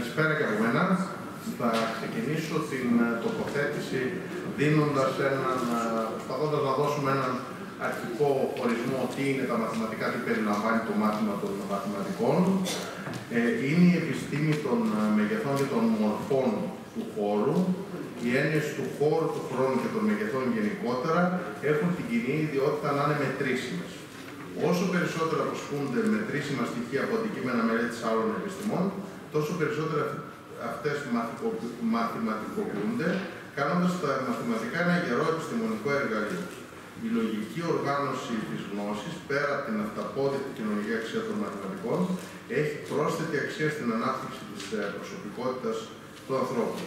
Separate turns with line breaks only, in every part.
Καλησπέρα και από μένα. Θα ξεκινήσω την ε, τοποθέτηση δίνοντας έναν, ε, προσπαθώντας να δώσουμε έναν αρχικό ορισμό τι είναι τα μαθηματικά, τι περιλαμβάνει το μάθημα των μαθηματικών. Ε, είναι η επιστήμη των μεγεθών και των μορφών του χώρου. Οι έννοιες του χώρου, του χρόνου και των μεγεθών γενικότερα έχουν την κοινή ιδιότητα να είναι μετρήσιμες. Όσο περισσότερα ασκούνται μετρήσιμα στοιχεία από αντικείμενα μελέτη άλλων επιστημών, τόσο περισσότερα αυτές μαθηματικοποιούνται, κάνοντας τα μαθηματικά ένα γερό επιστημονικό εργαλείο. Η λογική οργάνωση της γνώσης, πέρα από την αυταπόδειτη κοινωνική αξία των μαθηματικών, έχει πρόσθετη αξία στην ανάπτυξη της ε, προσωπικότητας του ανθρώπου.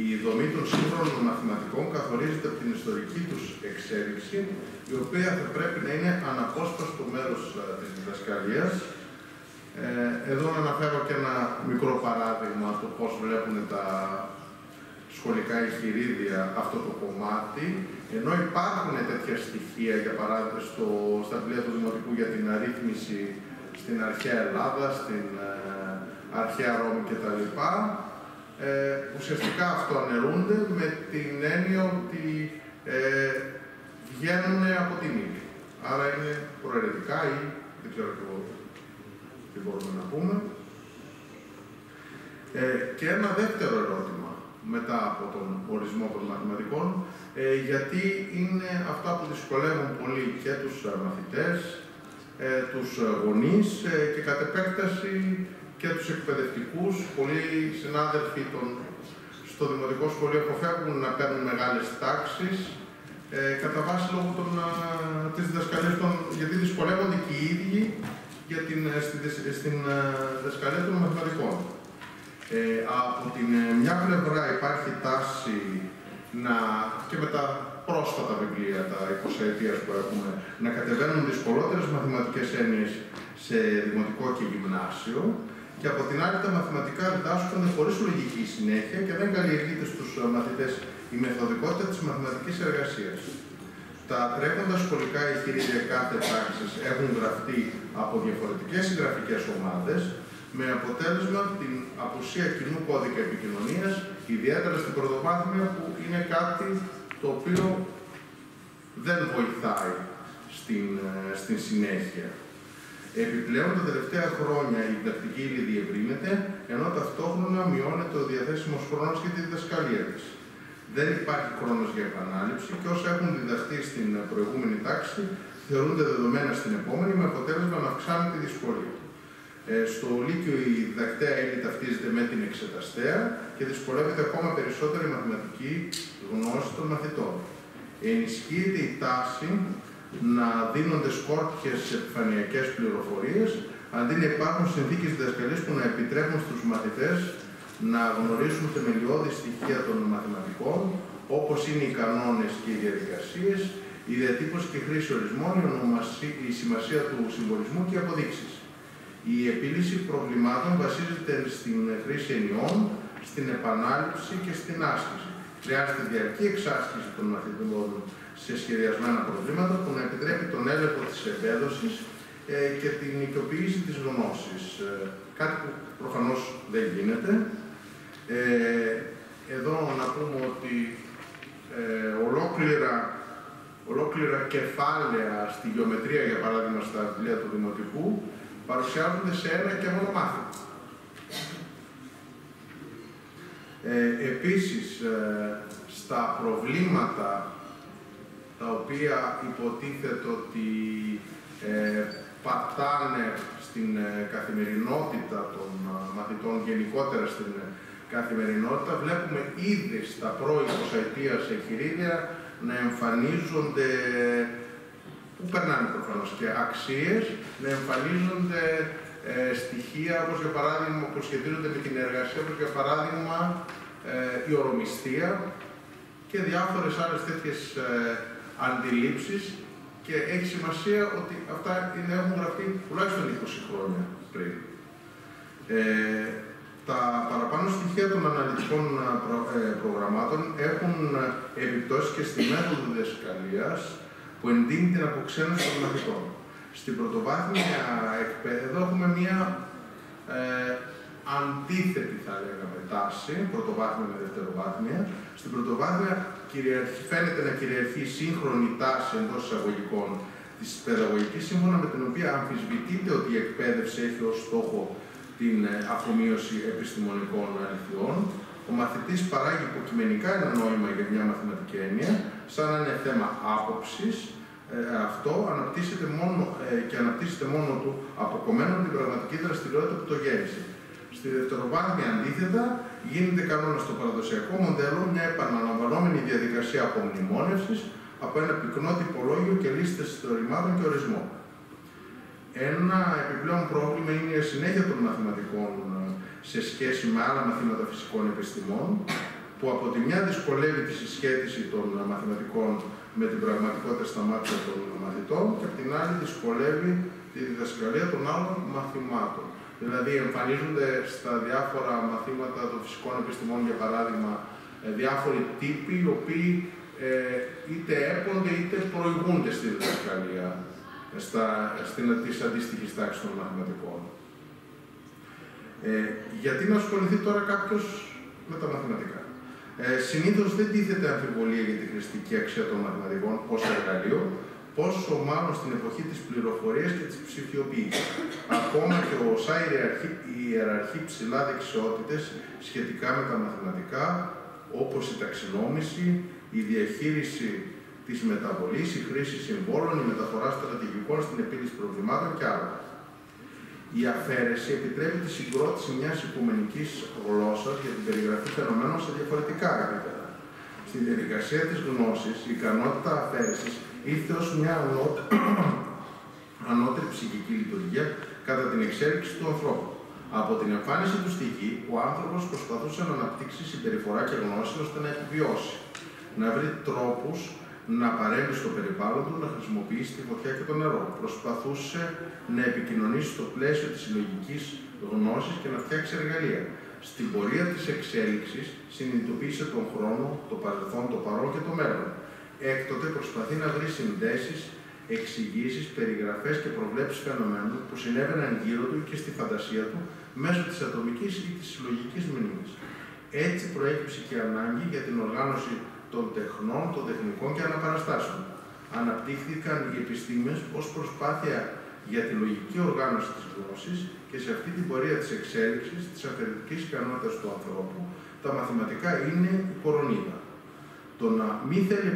Η δομή των σύγχρονων μαθηματικών καθορίζεται από την ιστορική τους εξέλιξη, η οποία θα πρέπει να είναι αναπόσπαστο μέρος ε, της διδασκαλίας. Ε, εδώ να αναφέρω και ένα μικρό παράδειγμα το πώς βλέπουν τα σχολικά εγχειρίδια αυτό το κομμάτι, ενώ υπάρχουν τέτοια στοιχεία, για παράδειγμα, στο, στα βιβλία του Δημοτικού για την αρρύθμιση στην αρχαία Ελλάδα, στην ε, αρχαία Ρώμη κτλ. Ε, ουσιαστικά αυτοαναιρούνται με την έννοια ότι ε, βγαίνουν από την ίδια. Άρα είναι προαιρετικά ή δεν ξέρω τι μπορούμε να πούμε. Ε, και ένα δεύτερο ερώτημα μετά από τον ορισμό των μαθηματικών, ε, γιατί είναι αυτά που δυσκολεύουν πολύ και τους ε, μαθητές, ε, τους γονείς ε, και κατ' επέκταση και τους εκπαιδευτικούς. Πολλοί συνάδελφοι των, στο Δημοτικό Σχολείο αποφεύγουν να παίρνουν μεγάλες τάξεις, ε, κατά βάση λόγω των, της διδασκαλίας των, γιατί δυσκολεύονται και οι ίδιοι για την, στην, στην διδασκαλία των μαθηματικών. Ε, από την ε, μια πλευρά υπάρχει τάση να, και με τα πρόσφατα βιβλία, τα 20 ετίας που έχουμε, να κατεβαίνουν δυσκολότερες μαθηματικές έννοιες σε δημοτικό και γυμνάσιο και από την άλλη τα μαθηματικά διδάσκονται χωρίς λογική συνέχεια και δεν καλλιεργείται στους μαθητές η μεθοδικότητα της μαθηματικής εργασίας. Τα τρέχοντα σχολικά εγχειρίδια κάθε τάξη έχουν γραφτεί από διαφορετικές συγγραφικές ομάδες με αποτέλεσμα την απουσία κοινού κώδικα επικοινωνίας, ιδιαίτερα στην πρωτοβάθμια που είναι κάτι το οποίο δεν βοηθάει στην, ε, στην συνέχεια. Επιπλέον, τα τελευταία χρόνια η διδακτική ύλη διευρύνεται, ενώ ταυτόχρονα μειώνεται ο διαθέσιμος χρόνος για τη διδασκαλία της. Δεν υπάρχει χρόνος για επανάληψη και όσα έχουν διδαχθεί στην προηγούμενη τάξη θεωρούνται δεδομένα στην επόμενη, με αποτέλεσμα να αυξάνει τη δυσκολία. Ε, στο Λύκειο η διδακτέα ύλη ταυτίζεται με την εξεταστέα και δυσκολεύεται ακόμα περισσότερο η μαθηματική γνώση των μαθητών. Ενισχύεται η τάση να δίνονται σκόρπιες επιφανειακές πληροφορίες, αντί να υπάρχουν συνθήκες διδασκαλίας που να επιτρέπουν στους μαθητές να γνωρίσουν θεμελιώδη στοιχεία των μαθηματικών, όπως είναι οι κανόνες και οι διαδικασίες, η διατύπωση και χρήση ορισμών, η, σημασία του συμβολισμού και οι αποδείξεις. Η επίλυση προβλημάτων βασίζεται στην χρήση ενιών, στην επανάληψη και στην άσκηση. Χρειάζεται διαρκή εξάσκηση των μαθητών σε σχεδιασμένα προβλήματα που να επιτρέπει τον έλεγχο της εμπέδωσης ε, και την οικειοποίηση της γνώσης. Ε, κάτι που προφανώς δεν γίνεται. Ε, εδώ να πούμε ότι ε, ολόκληρα, ολόκληρα κεφάλαια στη γεωμετρία, για παράδειγμα, στα βιβλία του Δημοτικού, παρουσιάζονται σε ένα και μόνο μάθημα. Ε, επίσης, ε, στα προβλήματα τα οποία υποτίθεται ότι ε, πατάνε στην ε, καθημερινότητα των ε, μαθητών, γενικότερα στην καθημερινότητα, βλέπουμε ήδη στα πρώην 20 εγχειρίδια να εμφανίζονται, που περνάνε προφανώς και αξίες, να εμφανίζονται ε, στοιχεία όπως για παράδειγμα που σχετίζονται με την εργασία, όπως για παράδειγμα ε, η ορομιστία και διάφορες άλλες τέτοιες ε, αντιλήψεις και έχει σημασία ότι αυτά είναι, έχουν γραφτεί τουλάχιστον 20 χρόνια πριν. Ε, τα παραπάνω στοιχεία των αναλυτικών ε, προγραμμάτων έχουν επιπτώσεις και στη μέθοδο διδασκαλίας που εντείνει την αποξένωση των μαθητών. Στην πρωτοβάθμια εκπαίδευση έχουμε μία ε, αντίθετη, θα λέγαμε, τάση, πρωτοβάθμια με δευτεροβάθμια. Στην πρωτοβάθμια φαίνεται να κυριαρχεί σύγχρονη τάση εντός εισαγωγικών της παιδαγωγικής, σύμφωνα με την οποία αμφισβητείται ότι η εκπαίδευση έχει ως στόχο την ε, αφομοίωση επιστημονικών αληθιών. Ο μαθητής παράγει υποκειμενικά ένα νόημα για μια μαθηματική έννοια, σαν να είναι θέμα άποψης, ε, αυτό αναπτύσσεται μόνο, ε, και αναπτύσσεται μόνο του αποκομμένο από την πραγματική δραστηριότητα που το γέννησε. Στη δευτεροβάθμια, αντίθετα, γίνεται κανόνα στο παραδοσιακό μοντέλο μια επαναλαμβανόμενη διαδικασία απομνημόνευσης από ένα πυκνό τυπολόγιο και λίστες ιστορημάτων και ορισμών. Ένα επιπλέον πρόβλημα είναι η συνέχεια των μαθηματικών ε, σε σχέση με άλλα μαθήματα φυσικών επιστημών, που από τη μια δυσκολεύει τη συσχέτιση των μαθηματικών με την πραγματικότητα στα μάτια των μαθητών και από την άλλη δυσκολεύει τη διδασκαλία των άλλων μαθημάτων. Δηλαδή εμφανίζονται στα διάφορα μαθήματα των φυσικών επιστημών, για παράδειγμα, ε, διάφοροι τύποι οι οποίοι ε, είτε έπονται είτε προηγούνται στη διδασκαλία στα, στην, της αντίστοιχης τάξης των μαθηματικών. Ε, γιατί να ασχοληθεί τώρα κάποιος με τα μαθηματικά; Ε, Συνήθως δεν τίθεται αμφιβολία για τη χρηστική αξία των μαθηματικών ως εργαλείο, πόσο μάλλον στην εποχή της πληροφορίας και της ψηφιοποίησης. Ακόμα και ο ΩΣΑ ιεραρχεί ψηλά δεξιότητες σχετικά με τα μαθηματικά, όπως η ταξινόμηση, η διαχείριση της μεταβολής, η χρήση συμβόλων, η μεταφορά στρατηγικών στην επίλυση προβλημάτων και άλλα. Η αφαίρεση επιτρέπει τη συγκρότηση μιας οικουμενικής γλώσσας για την περιγραφή φαινομένων σε διαφορετικά επίπεδα. Στη διαδικασία της γνώσης, η ικανότητα αφαίρεσης ήρθε ως μια ανώτερη ψυχική λειτουργία κατά την εξέλιξη του ανθρώπου. Από την εμφάνιση του στη γη, ο άνθρωπος προσπαθούσε να αναπτύξει συμπεριφορά και γνώση ώστε να επιβιώσει, να βρει τρόπους να παρέμβει στο περιβάλλον του, να χρησιμοποιήσει τη φωτιά και το νερό. Προσπαθούσε να επικοινωνήσει στο πλαίσιο της συλλογικής γνώσης και να φτιάξει εργαλεία. Στην πορεία της εξέλιξης συνειδητοποίησε τον χρόνο, το παρελθόν, το παρόν και το μέλλον. Έκτοτε προσπαθεί να βρει συνδέσεις, εξηγήσεις, περιγραφές και προβλέψεις φαινομένων που συνέβαιναν γύρω του και στη φαντασία του μέσω της ατομικής ή της συλλογικής μνήμης. Έτσι προέκυψε και ανάγκη για την οργάνωση των τεχνών, των τεχνικών και αναπαραστάσεων. Αναπτύχθηκαν οι επιστήμες ως προσπάθεια για τη λογική οργάνωση της γνώσης και σε αυτή την πορεία της εξέλιξης της αφαιρετικής ικανότητας του ανθρώπου, τα μαθηματικά είναι η κορονίδα. Το να μην θέλει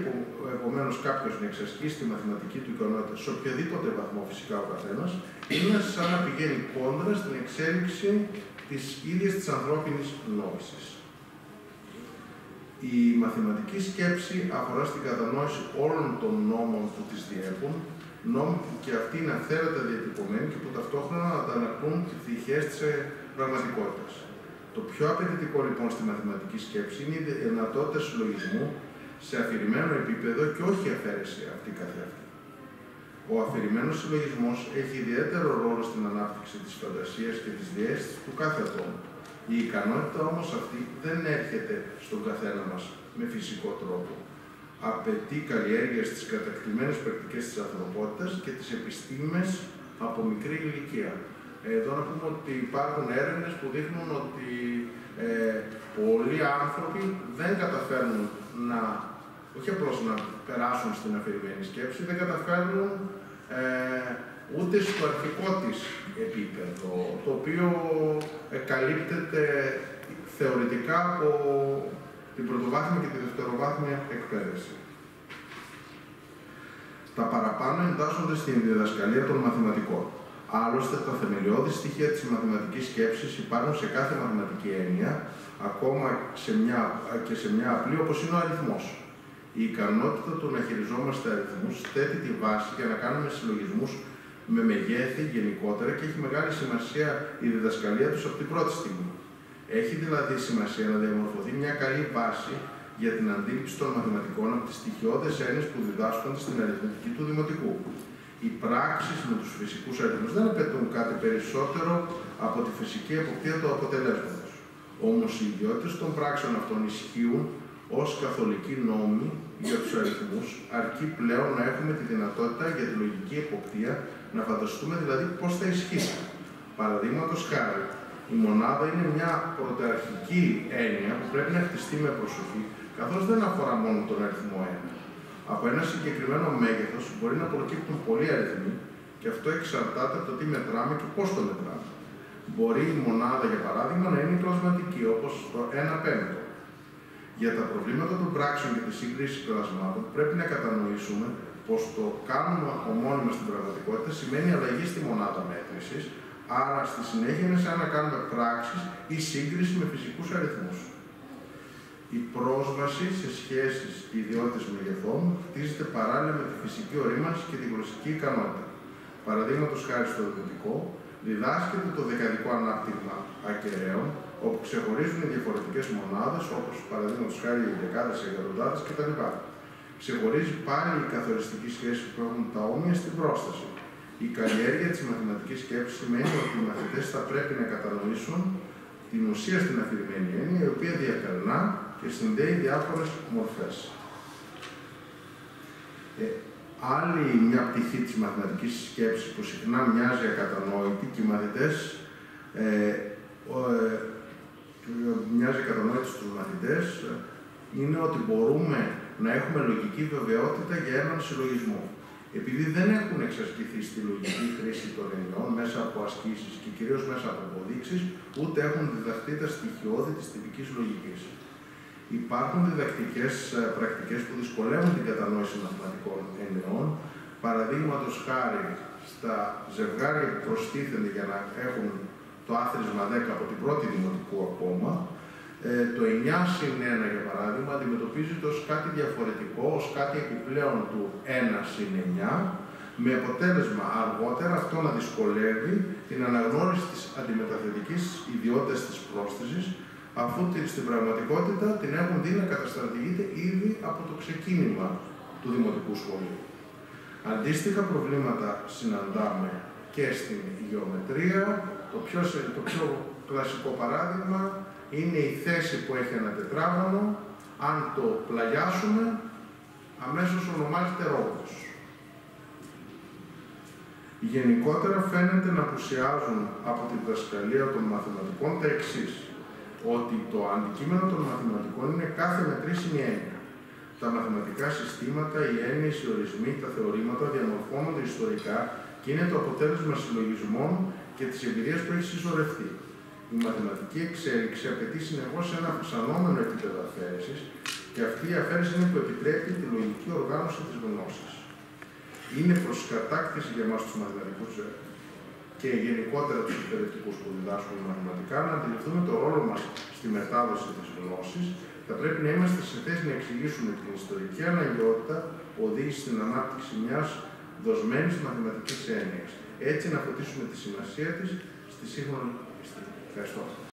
επομένως κάποιος να εξασκήσει τη μαθηματική του ικανότητα σε οποιοδήποτε βαθμό φυσικά ο καθένας, είναι σαν να πηγαίνει κόντρα στην εξέλιξη της ίδιας της ανθρώπινης νόηση. Η μαθηματική σκέψη αφορά στην κατανόηση όλων των νόμων που τις διέπουν, νόμοι που και αυτοί είναι αυθαίρετα διατυπωμένοι και που ταυτόχρονα αντανακλούν τι πτυχές της πραγματικότητας. Το πιο απαιτητικό λοιπόν στη μαθηματική σκέψη είναι η δυνατότητα συλλογισμού σε αφηρημένο επίπεδο και όχι η αφαίρεση αυτή καθεαυτή. Ο αφηρημένος συλλογισμός έχει ιδιαίτερο ρόλο στην ανάπτυξη της φαντασίας και της διέστησης του κάθε ατόμου. Η ικανότητα όμως αυτή δεν έρχεται στον καθένα μας με φυσικό τρόπο. Απαιτεί καλλιέργεια στις κατακτημένες πρακτικές της ανθρωπότητας και τις επιστήμες από μικρή ηλικία. Εδώ να πούμε ότι υπάρχουν έρευνες που δείχνουν ότι ε, πολλοί άνθρωποι δεν καταφέρνουν να, όχι απλώς να περάσουν στην αφηρημένη σκέψη, δεν καταφέρνουν ε, ούτε στο αρχικό της επίπεδο, το οποίο καλύπτεται θεωρητικά από την πρωτοβάθμια και τη δευτεροβάθμια εκπαίδευση. Τα παραπάνω εντάσσονται στην διδασκαλία των μαθηματικών. Άλλωστε, τα θεμελιώδη στοιχεία της μαθηματικής σκέψης υπάρχουν σε κάθε μαθηματική έννοια, ακόμα σε μια, και σε μια απλή όπως είναι ο αριθμός. Η ικανότητα του να χειριζόμαστε αριθμούς θέτει τη βάση για να κάνουμε συλλογισμούς με μεγέθη γενικότερα και έχει μεγάλη σημασία η διδασκαλία τους από την πρώτη στιγμή. Έχει δηλαδή σημασία να διαμορφωθεί μια καλή βάση για την αντίληψη των μαθηματικών από τις στοιχειώδει έννοιες που διδάσκονται στην αριθμητική του δημοτικού. Οι πράξεις με τους φυσικούς αριθμούς δεν απαιτούν κάτι περισσότερο από τη φυσική εποπτεία του αποτελέσματος. Όμως οι ιδιότητες των πράξεων αυτών ισχύουν ως καθολικοί νόμοι για τους αριθμούς, αρκεί πλέον να έχουμε τη δυνατότητα για τη λογική εποπτεία να φανταστούμε δηλαδή πώς θα ισχύσει. Παραδείγματος χάρη, Η μονάδα είναι μια πρωταρχική έννοια που πρέπει να χτιστεί με προσοχή, καθώς δεν αφορά μόνο τον αριθμό 1. Από ένα συγκεκριμένο μέγεθος μπορεί να προκύπτουν πολλοί αριθμοί και αυτό εξαρτάται από το τι μετράμε και πώς το μετράμε. Μπορεί η μονάδα, για παράδειγμα, να είναι κλασματική, όπως το 1 πέμπτο. Για τα προβλήματα των πράξεων και τη σύγκριση κλασμάτων πρέπει να κατανοήσουμε πως το κάνουμε ομώνυμα στην πραγματικότητα σημαίνει αλλαγή στη μονάδα μέτρησης, άρα στη συνέχεια είναι σαν να κάνουμε πράξεις ή σύγκριση με φυσικούς αριθμούς. Η πρόσβαση σε σχέσεις και ιδιότητες μεγεθών χτίζεται παράλληλα με τη φυσική ορίμανση και τη γλωσσική ικανότητα. Παραδείγματος χάρη στο δημοτικό, διδάσκεται το δεκαδικό ανάπτυγμα ακεραίων, όπου ξεχωρίζουν οι διαφορετικές μονάδες, όπως παραδείγματος χάρη οι δεκάδες, οι εκατοντάδες κτλ. Ξεχωρίζει πάλι η καθοριστική σχέση που έχουν τα όμοια στην πρόσταση. Η καλλιέργεια της μαθηματικής σκέψης σημαίνει ότι οι μαθητές θα πρέπει να κατανοήσουν την ουσία στην αφηρημένη έννοια, η οποία διακαλυνά και συνδέει διάφορες μορφές. Ε, άλλη μια πτυχή της μαθηματικής σκέψης που συχνά μοιάζει ακατανόητη και οι μαθητές ε, ε, μοιάζει ακατανόητη στους μαθητές είναι ότι μπορούμε να έχουμε λογική βεβαιότητα για έναν συλλογισμό. Επειδή δεν έχουν εξασκηθεί στη λογική χρήση των ενιών μέσα από ασκήσεις και κυρίως μέσα από αποδείξεις, ούτε έχουν διδαχθεί τα στοιχειώδη της τυπικής λογικής. Υπάρχουν διδακτικές ε, πρακτικές που δυσκολεύουν την κατανόηση μαθηματικών εννοιών. Παραδείγματος χάρη στα ζευγάρια που προστίθενται για να έχουν το άθροισμα 10 από την πρώτη δημοτικού ακόμα, ε, το 9 συν 1 για παράδειγμα αντιμετωπίζεται ως κάτι διαφορετικό, ως κάτι επιπλέον του 1 συν 9, με αποτέλεσμα αργότερα αυτό να δυσκολεύει την αναγνώριση της αντιμεταθετικής ιδιότητας της πρόσθεσης αφού στην πραγματικότητα την έχουν δει να καταστρατηγείται ήδη από το ξεκίνημα του Δημοτικού Σχολείου. Αντίστοιχα προβλήματα συναντάμε και στην γεωμετρία. Το πιο, το πιο κλασικό παράδειγμα είναι η θέση που έχει ένα τετράγωνο. Αν το πλαγιάσουμε, αμέσως ονομάζεται ρόμπος. Γενικότερα φαίνεται να απουσιάζουν από την δασκαλία των μαθηματικών τα εξής ότι το αντικείμενο των μαθηματικών είναι κάθε μετρήσιμη έννοια. Τα μαθηματικά συστήματα, οι έννοιες, οι ορισμοί, τα θεωρήματα διαμορφώνονται ιστορικά και είναι το αποτέλεσμα συλλογισμών και της εμπειρίας που έχεις συσσωρευτεί. Η μαθηματική εξέλιξη απαιτεί συνεχώς ένα αυξανόμενο επίπεδο αφαίρεσης και αυτή η αφαίρεση είναι που επιτρέπει τη λογική οργάνωση της γνώσης. Είναι προς κατάκτηση για εμάς τους μαθηματικούς και γενικότερα τους εκπαιδευτικού που διδάσκουν μαθηματικά, να αντιληφθούμε το ρόλο μας στη μετάδοση της γνώση, θα πρέπει να είμαστε σε θέση να εξηγήσουμε την ιστορική αναγκαιότητα που οδήγησε στην ανάπτυξη μιας δοσμένης μαθηματικής έννοιας. Έτσι να φωτίσουμε τη σημασία της στη σύγχρονη επιστήμη. Ευχαριστώ.